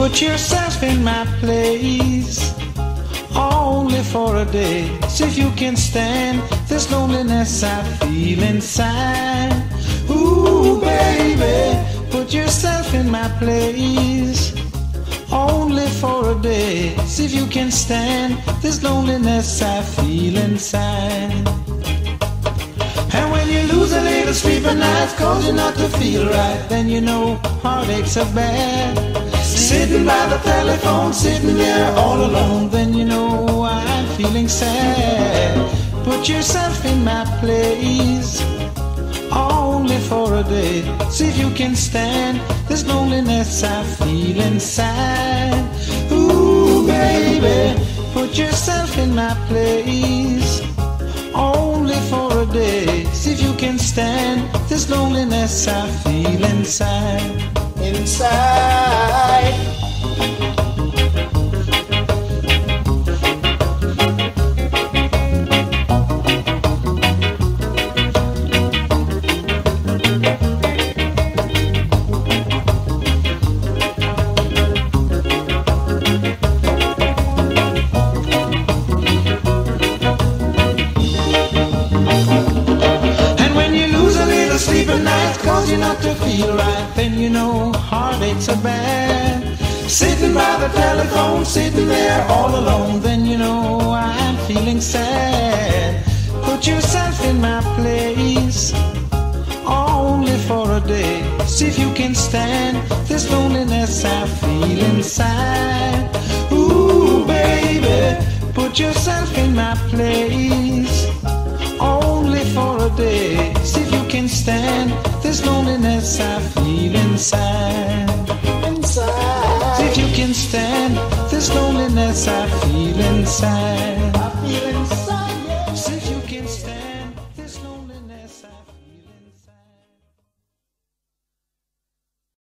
Put yourself in my place only for a day. See if you can stand this loneliness I feel inside. Ooh, baby, put yourself in my place. Only for a day. See if you can stand this loneliness I feel inside. And when you lose a little sleep at night, cause you're not to feel right, then you know heartaches are bad. Sitting by the telephone, sitting there all alone, then you know I'm feeling sad. Put yourself in my place, only for a day. See if you can stand this loneliness I feel inside. Ooh, baby, put yourself in my place only for a day. See if you can stand this loneliness I feel inside. Inside. You're not to feel right, then you know heartaches are bad. Sitting by the telephone, sitting there all alone, then you know I'm feeling sad. Put yourself in my place, only for a day. See if you can stand this loneliness I feel inside. Ooh, baby, put yourself in my place stand this loneliness I feel inside. Inside. If you can stand this loneliness I feel inside.